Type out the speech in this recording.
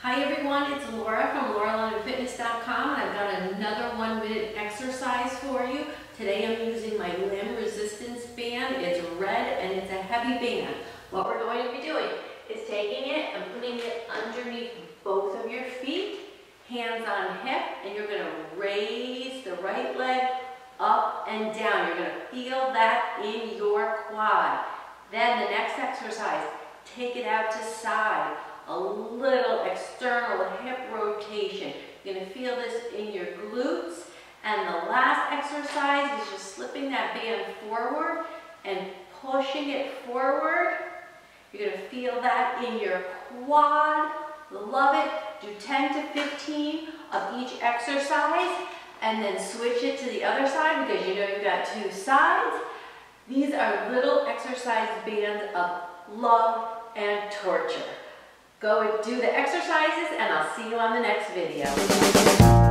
Hi everyone, it's Laura from LauraLondonFitness.com and I've got another one minute exercise for you. Today I'm using my limb resistance band. It's red and it's a heavy band. What we're going to be doing is taking it and putting it underneath both of your feet, hands on hip, and you're going to raise the right leg up and down. You're going to feel that in your quad. Then the next exercise, take it out to side. A little hip rotation. You're going to feel this in your glutes. And the last exercise is just slipping that band forward and pushing it forward. You're to feel that in your quad. Love it. Do 10 to 15 of each exercise and then switch it to the other side because you know you've got two sides. These are little exercise bands of love and torture. Go and do the exercises and I'll see you on the next video.